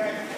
Okay.